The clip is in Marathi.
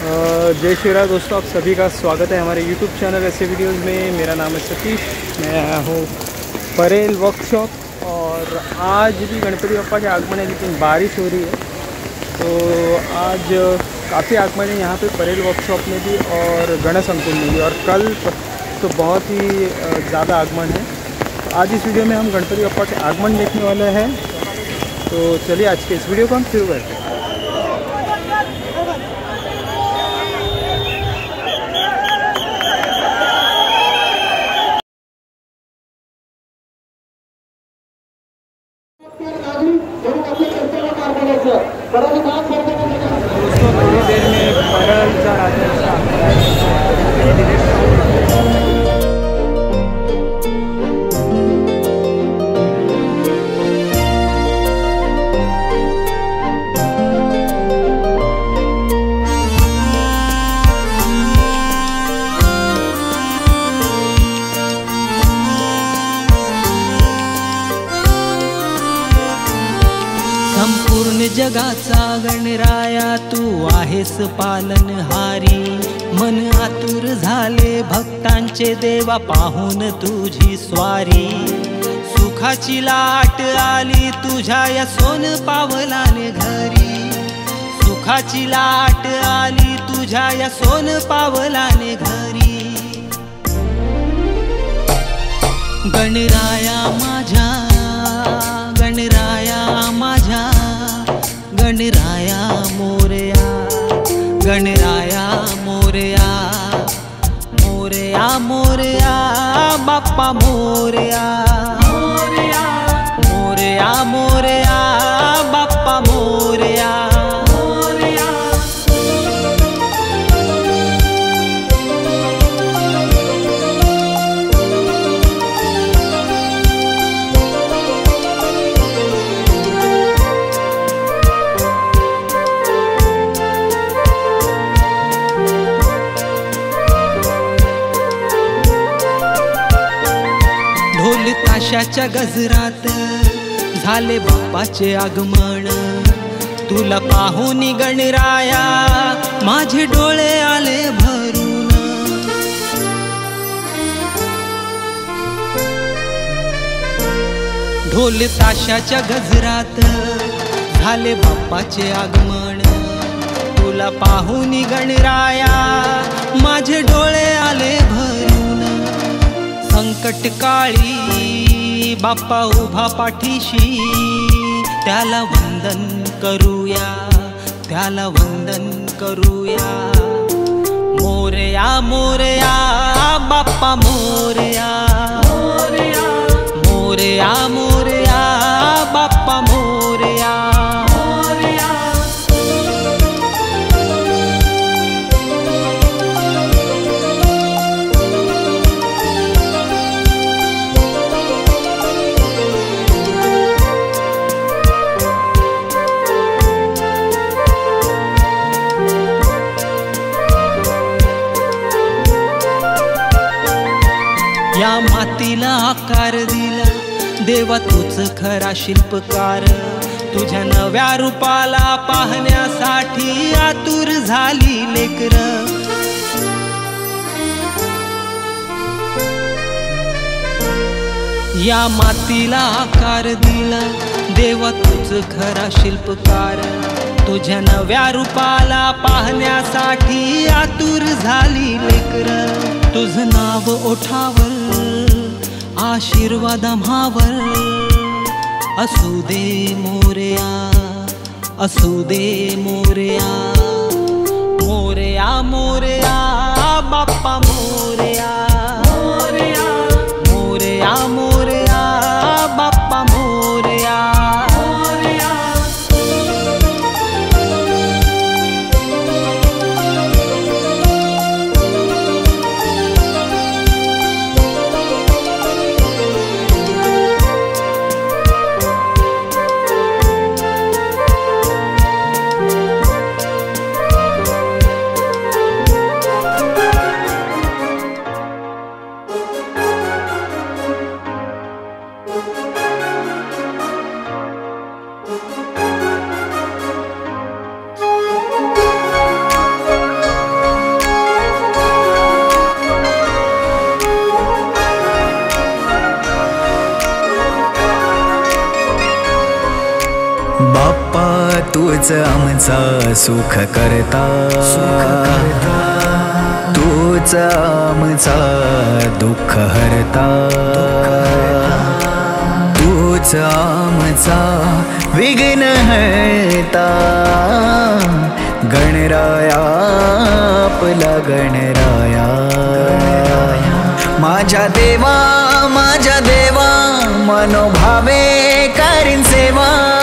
जय श्री राम दोस्तों, आप सभी का स्वागत है हमारे YouTube चैनल ऐसे वीडियोस में। मेरा नाम है सतीश, मैं आया हूँ परेल वर्कशॉप और आज भी गणपति बप्पा के आगमन है, लेकिन बारिश हो रही है। तो आज काफ़ी आगमन है यहाँ पे परेल वर्कशॉप में भी और गणेश अंकुल में भी। और कल तो बहुत ही ज़्यादा आगमन है। तो आज इस वीडियो में हम गणपति बप्पा के आगमन देखने वाले हैं। तो चलिए आज के इस वीडियो को हम शुरू करते हैं। जगाचा गणराया तू आहेस पालनहारी मन आतुर झाले भक्तांचे देवा पाहून तुझी स्वारी. सुखाची लाट आली तुझ्या या सोन पावलाने घरी. सुखाची लाट आली तुझ्या या सोन पावलाने घरी. गणराया माझ्या गणराया मोरया मोरया मोरया बापा मोरया। मोरया मोरया मोरया मोरया मोरया। ढोल गजरात झाले बाप्पाचे आगमन. तुला पाहून गणराया माझे डोळे आले भरून. ढोल ताशाच्या गजरात झाले बाप्पाचे आगमन. तुला पाहून गणराया माझे डोळे आले भरून. संकट काळी बाप्पा उभा पाठीशी. त्याला वंदन करूया त्याला वंदन करूया. मोरया मोरया बाप्पा मोरया. मोरया मोरया तिला आकार दिला. देवा तूच खरा शिल्पकार. तुझ्या नव्या रूपाला पाहण्यासाठी आतुर झाली लेकर. या मातीला आकार दिला. देवा तूच खरा शिल्पकार. तुझ्या नव्या रूपाला पाहण्यासाठी आतुर झाली लेकर. तुझं नाव ओठावर आशीर्वाद म्हावर असू दे मोरया असू दे मोरया. मोरया मोरया बाप्पा बाप्पा तूच आमचा सुख करता. तूच आमचा दुःख हरता. तूच आमचा विघ्न हरता. गणराया आपला गणराया. माझ्या देवा माझ्या देवा मनोभावे करीन सेवा.